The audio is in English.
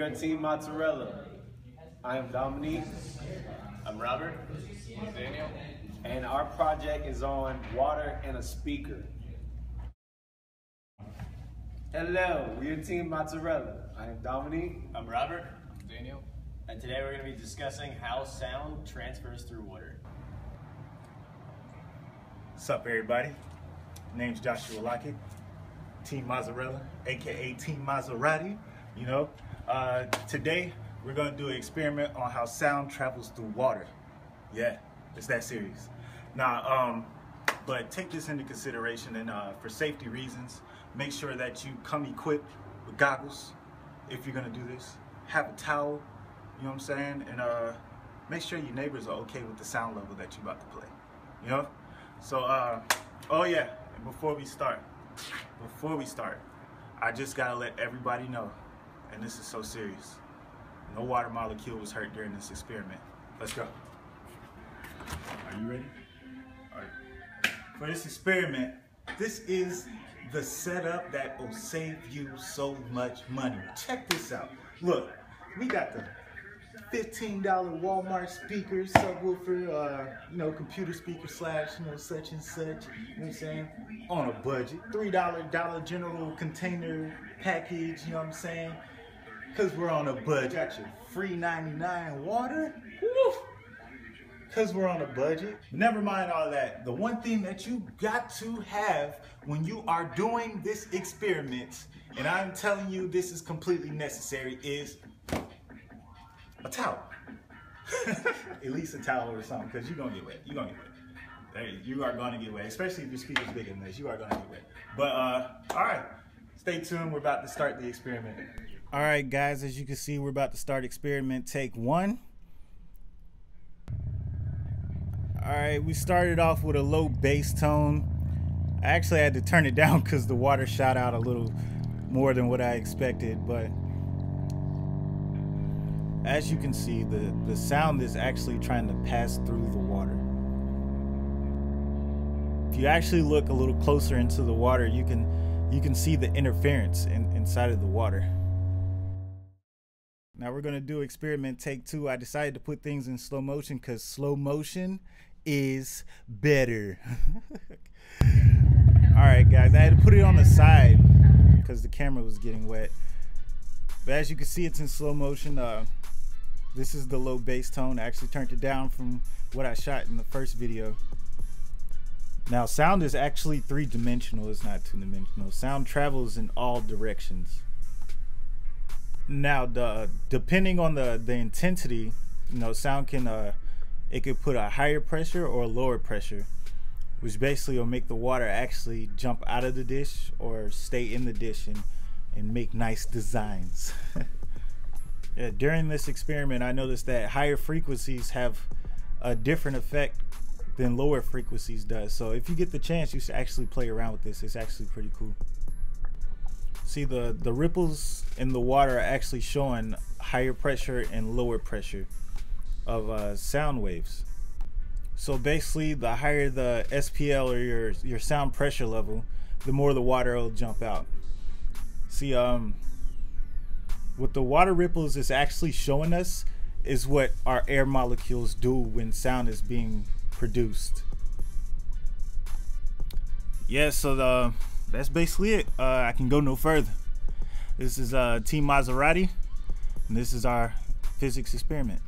are Team Mozzarella. I am Dominique. I'm Robert. I'm Daniel. And our project is on water and a speaker. Hello, we are Team Mozzarella. I am Dominique. I'm Robert. I'm Daniel. And today we're going to be discussing how sound transfers through water. What's up, everybody? Name's Joshua Lockett, Team Mozzarella, aka Team Maserati. You know, uh, today we're gonna do an experiment on how sound travels through water. Yeah, it's that serious. Now, um, but take this into consideration, and uh, for safety reasons, make sure that you come equipped with goggles if you're gonna do this. Have a towel, you know what I'm saying, and uh, make sure your neighbors are okay with the sound level that you're about to play. You know. So, uh, oh yeah, and before we start, before we start, I just gotta let everybody know, and this is so serious, no water molecule was hurt during this experiment. Let's go. Are you ready? All right. For this experiment, this is the setup that will save you so much money. Check this out. Look, we got the $15 Walmart speaker, subwoofer, uh, you know, computer speaker slash, you know, such and such, you know what I'm saying? On a budget. $3 Dollar General container package, you know what I'm saying? Because we're on a budget. Got your free 99 water. Woo! Because we're on a budget. Never mind all that. The one thing that you got to have when you are doing this experiment, and I'm telling you this is completely necessary, is a towel. At least a towel or something, because you're gonna get wet. You're gonna get wet. There, you are gonna get wet, especially if your speaker's bigger than this. You are gonna get wet. But uh, all right, stay tuned. We're about to start the experiment. All right, guys, as you can see, we're about to start experiment take one. All right, we started off with a low bass tone. I actually had to turn it down because the water shot out a little more than what I expected, but as you can see, the, the sound is actually trying to pass through the water. If you actually look a little closer into the water, you can you can see the interference in, inside of the water. Now we're gonna do experiment take two. I decided to put things in slow motion because slow motion is better. All right, guys, I had to put it on the side because the camera was getting wet. But as you can see, it's in slow motion. Uh, this is the low bass tone. I actually turned it down from what I shot in the first video. Now, sound is actually three-dimensional. It's not two-dimensional. Sound travels in all directions. Now, the depending on the the intensity, you know, sound can uh, it could put a higher pressure or a lower pressure, which basically will make the water actually jump out of the dish or stay in the dish and and make nice designs. yeah, during this experiment, I noticed that higher frequencies have a different effect than lower frequencies does. So if you get the chance, you should actually play around with this. It's actually pretty cool. See the, the ripples in the water are actually showing higher pressure and lower pressure of uh, sound waves. So basically the higher the SPL or your, your sound pressure level, the more the water will jump out. See, um, what the water ripples is actually showing us is what our air molecules do when sound is being produced. Yeah, so the, that's basically it. Uh, I can go no further. This is uh, Team Maserati, and this is our physics experiment.